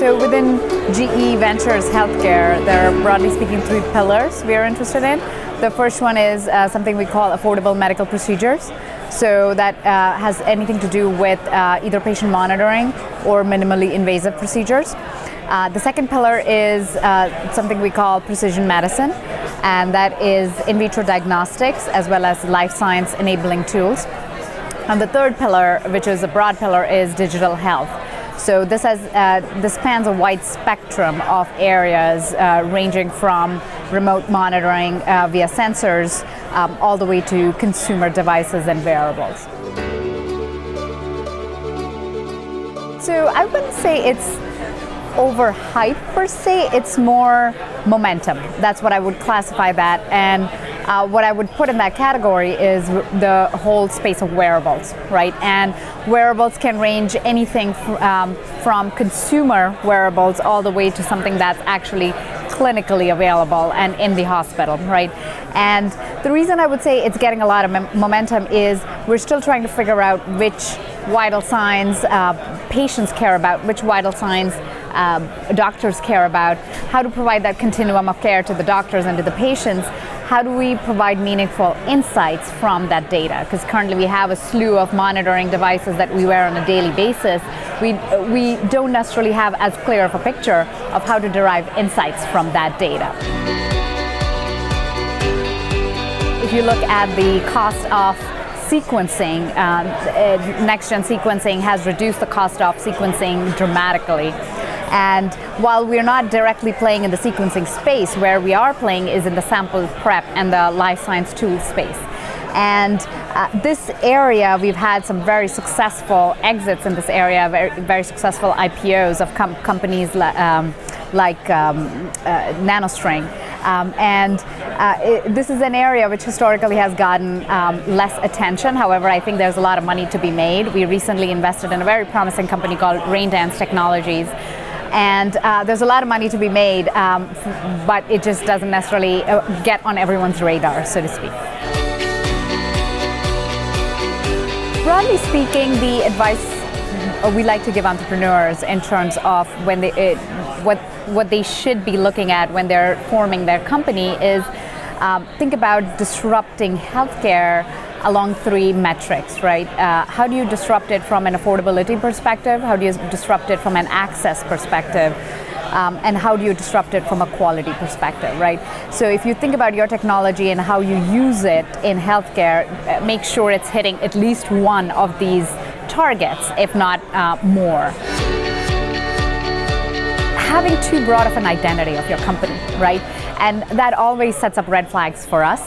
So within GE Ventures Healthcare, there are broadly speaking three pillars we are interested in. The first one is uh, something we call affordable medical procedures. So that uh, has anything to do with uh, either patient monitoring or minimally invasive procedures. Uh, the second pillar is uh, something we call precision medicine, and that is in vitro diagnostics as well as life science enabling tools. And the third pillar, which is a broad pillar, is digital health. So this has uh, this spans a wide spectrum of areas, uh, ranging from remote monitoring uh, via sensors um, all the way to consumer devices and wearables. So I wouldn't say it's overhyped per se. It's more momentum. That's what I would classify that. And uh, what I would put in that category is the whole space of wearables, right? And wearables can range anything um, from consumer wearables all the way to something that's actually clinically available and in the hospital, right? And the reason I would say it's getting a lot of momentum is we're still trying to figure out which vital signs uh, patients care about, which vital signs uh, doctors care about, how to provide that continuum of care to the doctors and to the patients, how do we provide meaningful insights from that data? Because currently we have a slew of monitoring devices that we wear on a daily basis. We, we don't necessarily have as clear of a picture of how to derive insights from that data. If you look at the cost of sequencing, um, uh, next-gen sequencing has reduced the cost of sequencing dramatically. And while we're not directly playing in the sequencing space, where we are playing is in the sample prep and the life science tool space. And uh, this area, we've had some very successful exits in this area, very, very successful IPOs of com companies um, like um, uh, NanoString. Um, and uh, it, this is an area which historically has gotten um, less attention. However, I think there's a lot of money to be made. We recently invested in a very promising company called Raindance Technologies, and uh, there's a lot of money to be made, um, but it just doesn't necessarily uh, get on everyone's radar, so to speak. Broadly speaking, the advice uh, we like to give entrepreneurs in terms of when they, it, what, what they should be looking at when they're forming their company is um, think about disrupting healthcare along three metrics, right? Uh, how do you disrupt it from an affordability perspective? How do you disrupt it from an access perspective? Um, and how do you disrupt it from a quality perspective, right? So if you think about your technology and how you use it in healthcare, uh, make sure it's hitting at least one of these targets, if not uh, more. Having too broad of an identity of your company, right? And that always sets up red flags for us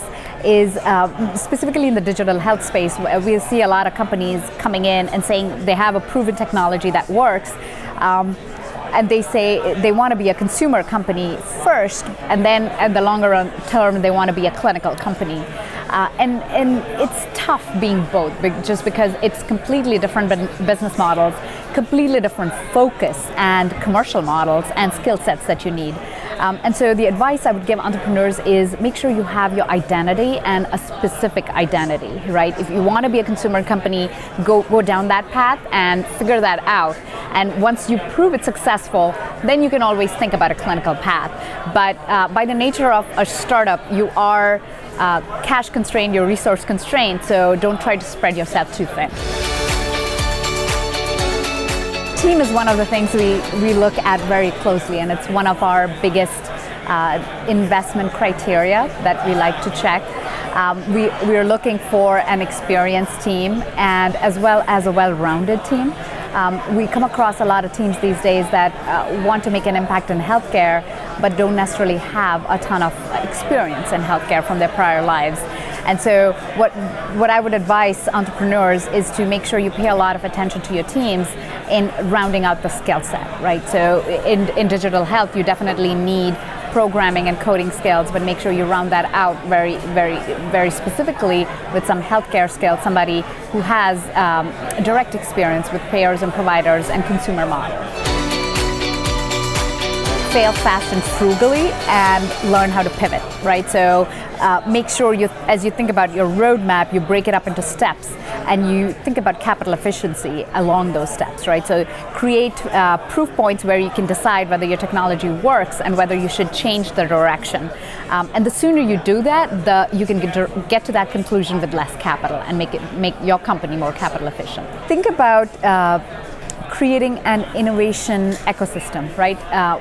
is uh, specifically in the digital health space, we see a lot of companies coming in and saying they have a proven technology that works. Um, and they say they want to be a consumer company first, and then in the longer term, they want to be a clinical company. Uh, and, and it's tough being both just because it's completely different business models, completely different focus and commercial models and skill sets that you need. Um, and so the advice I would give entrepreneurs is make sure you have your identity and a specific identity, right? If you want to be a consumer company, go, go down that path and figure that out. And once you prove it successful, then you can always think about a clinical path. But uh, by the nature of a startup, you are uh, cash constrained, you're resource constrained, so don't try to spread yourself too thin. Team is one of the things we, we look at very closely, and it's one of our biggest uh, investment criteria that we like to check. Um, we, we are looking for an experienced team and as well as a well-rounded team. Um, we come across a lot of teams these days that uh, want to make an impact in healthcare, but don't necessarily have a ton of experience in healthcare from their prior lives. And so, what what I would advise entrepreneurs is to make sure you pay a lot of attention to your teams in rounding out the skill set, right? So, in in digital health, you definitely need programming and coding skills, but make sure you round that out very, very, very specifically with some healthcare skills, somebody who has um, direct experience with payers and providers and consumer models. fail fast and frugally and learn how to pivot, right? So uh, make sure you, as you think about your roadmap, you break it up into steps and you think about capital efficiency along those steps, right? So create uh, proof points where you can decide whether your technology works and whether you should change the direction. Um, and the sooner you do that, the you can get to, get to that conclusion with less capital and make it make your company more capital efficient. Think about uh, creating an innovation ecosystem, right, uh,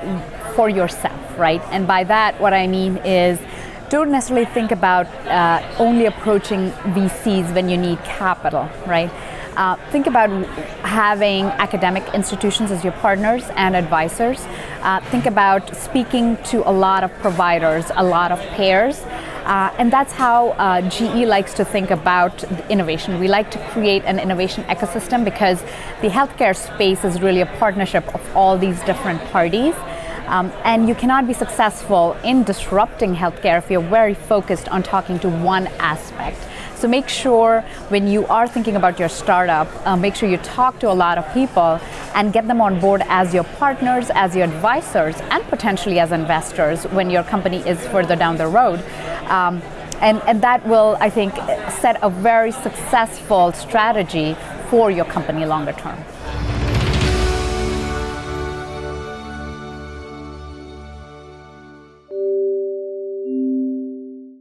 for yourself, right? And by that, what I mean is don't necessarily think about uh, only approaching VCs when you need capital, right? Uh, think about having academic institutions as your partners and advisors. Uh, think about speaking to a lot of providers, a lot of payers. Uh, and that's how uh, GE likes to think about innovation. We like to create an innovation ecosystem because the healthcare space is really a partnership of all these different parties. Um, and you cannot be successful in disrupting healthcare if you're very focused on talking to one aspect. So make sure when you are thinking about your startup, uh, make sure you talk to a lot of people and get them on board as your partners, as your advisors, and potentially as investors when your company is further down the road. Um, and, and that will, I think, set a very successful strategy for your company longer term.